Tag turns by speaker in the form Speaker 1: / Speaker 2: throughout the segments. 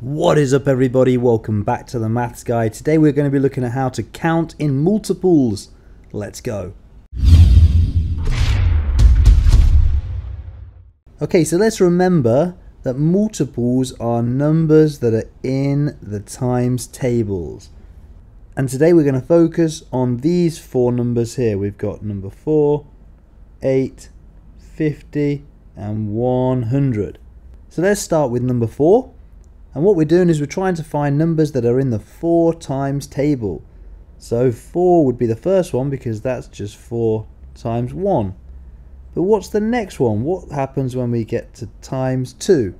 Speaker 1: What is up everybody, welcome back to the Maths Guy. Today we're going to be looking at how to count in multiples. Let's go. Okay, so let's remember that multiples are numbers that are in the times tables. And today we're going to focus on these four numbers here. We've got number 4, 8, 50 and 100. So let's start with number 4. And what we're doing is we're trying to find numbers that are in the 4 times table. So 4 would be the first one because that's just 4 times 1. But what's the next one? What happens when we get to times 2?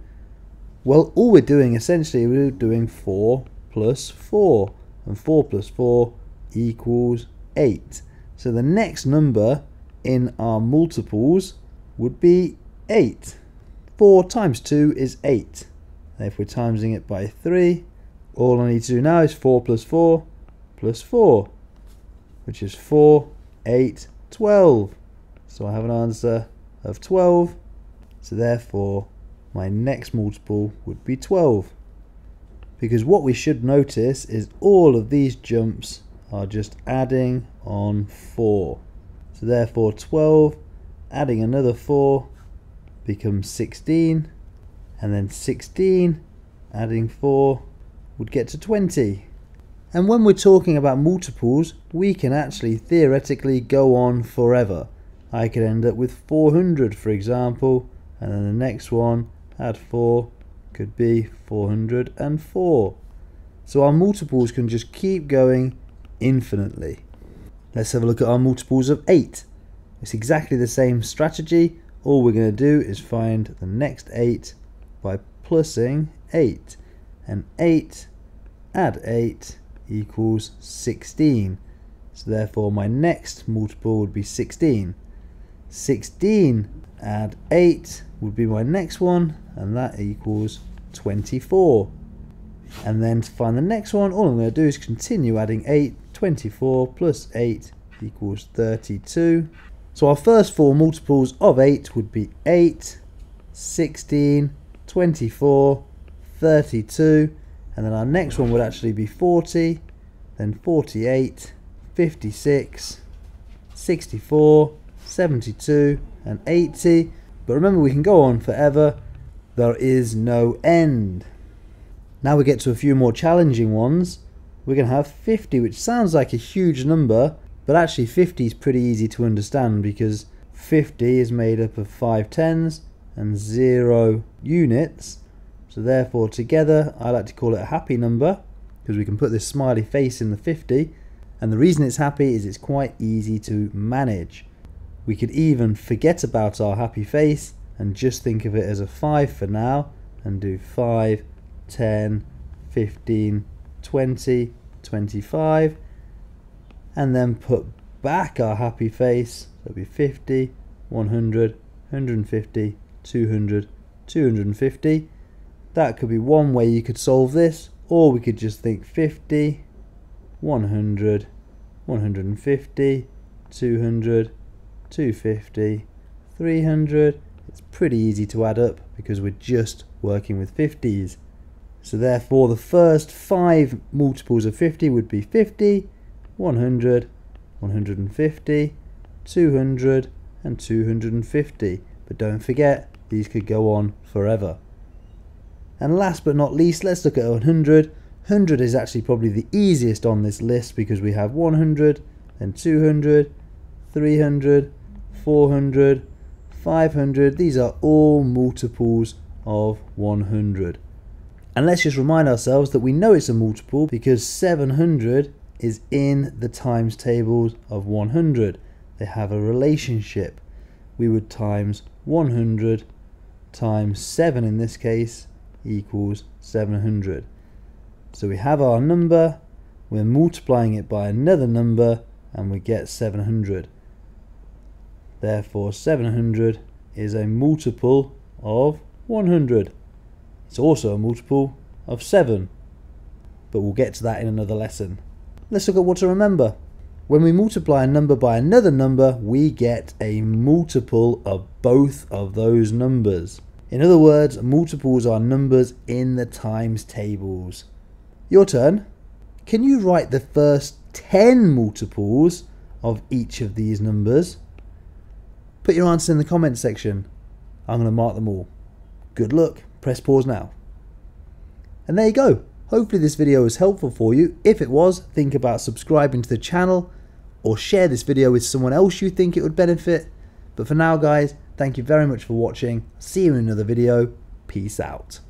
Speaker 1: Well, all we're doing essentially, we're doing 4 plus 4. And 4 plus 4 equals 8. So the next number in our multiples would be 8. 4 times 2 is 8. And if we're timesing it by 3, all I need to do now is 4 plus 4 plus 4, which is 4, 8, 12. So I have an answer of 12. So therefore, my next multiple would be 12. Because what we should notice is all of these jumps are just adding on 4. So therefore 12 adding another 4 becomes 16 and then 16 adding 4 would get to 20. And when we're talking about multiples, we can actually theoretically go on forever. I could end up with 400 for example, and then the next one, add 4, could be 404. So our multiples can just keep going infinitely. Let's have a look at our multiples of 8. It's exactly the same strategy. All we're going to do is find the next 8 by plussing 8 and 8 add 8 equals 16 so therefore my next multiple would be 16 16 add 8 would be my next one and that equals 24 and then to find the next one all I'm going to do is continue adding 8 24 plus 8 equals 32 so our first four multiples of 8 would be 8 16 24, 32, and then our next one would actually be 40, then 48, 56, 64, 72, and 80. But remember, we can go on forever. There is no end. Now we get to a few more challenging ones. We're going to have 50, which sounds like a huge number, but actually 50 is pretty easy to understand because 50 is made up of 5 tens, and 0 units. So therefore together I like to call it a happy number because we can put this smiley face in the 50 and the reason it's happy is it's quite easy to manage. We could even forget about our happy face and just think of it as a 5 for now and do 5, 10, 15, 20, 25 and then put back our happy face so it'll be 50, 100, 150, 200, 250. That could be one way you could solve this, or we could just think 50, 100, 150, 200, 250, 300. It's pretty easy to add up because we're just working with 50s. So therefore the first five multiples of 50 would be 50, 100, 150, 200 and 250. But don't forget these could go on forever. And last but not least, let's look at 100. 100 is actually probably the easiest on this list because we have 100, then 200, 300, 400, 500. These are all multiples of 100. And let's just remind ourselves that we know it's a multiple because 700 is in the times tables of 100. They have a relationship. We would times 100 times 7 in this case equals 700. So we have our number, we're multiplying it by another number and we get 700. Therefore 700 is a multiple of 100. It's also a multiple of 7. But we'll get to that in another lesson. Let's look at what to remember. When we multiply a number by another number, we get a multiple of both of those numbers. In other words, multiples are numbers in the times tables. Your turn. Can you write the first 10 multiples of each of these numbers? Put your answer in the comment section. I'm going to mark them all. Good luck. Press pause now. And there you go. Hopefully this video was helpful for you. If it was, think about subscribing to the channel or share this video with someone else you think it would benefit. But for now guys, thank you very much for watching. See you in another video. Peace out.